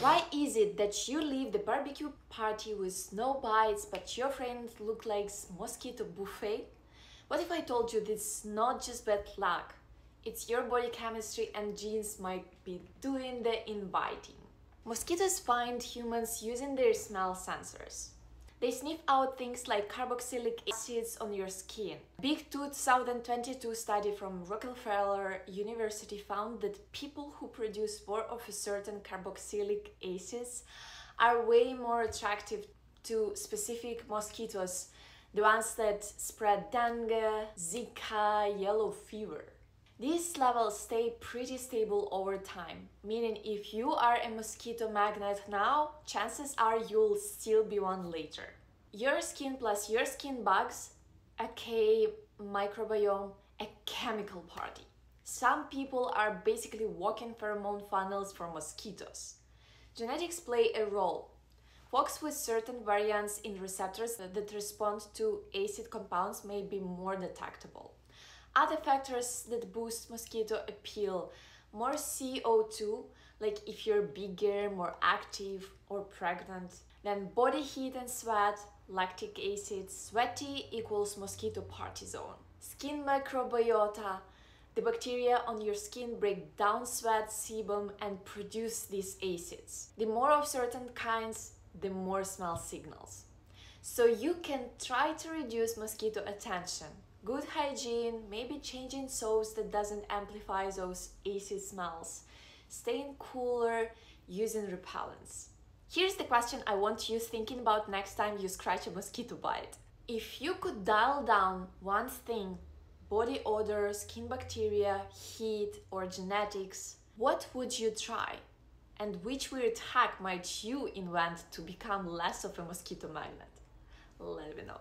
Why is it that you leave the barbecue party with no bites but your friends look like mosquito buffet? What if I told you this is not just bad luck? It's your body chemistry and genes might be doing the inviting. Mosquitoes find humans using their smell sensors. They sniff out things like carboxylic acids on your skin. Big 2022 study from Rockefeller University found that people who produce more of a certain carboxylic acids are way more attractive to specific mosquitoes, the ones that spread dengue, Zika, yellow fever. These levels stay pretty stable over time, meaning if you are a mosquito magnet now, chances are you'll still be one later. Your skin plus your skin bugs, aka microbiome, a chemical party. Some people are basically walking pheromone funnels for mosquitoes. Genetics play a role. Folks with certain variants in receptors that respond to acid compounds may be more detectable. Other factors that boost mosquito appeal more CO2, like if you're bigger, more active, or pregnant. Then body heat and sweat, lactic acid, sweaty equals mosquito party zone. Skin microbiota, the bacteria on your skin break down sweat, sebum, and produce these acids. The more of certain kinds, the more smell signals. So you can try to reduce mosquito attention good hygiene, maybe changing soaps that doesn't amplify those acid smells, staying cooler, using repellents. Here's the question I want you thinking about next time you scratch a mosquito bite. If you could dial down one thing, body odor, skin bacteria, heat, or genetics, what would you try? And which weird hack might you invent to become less of a mosquito magnet? Let me know.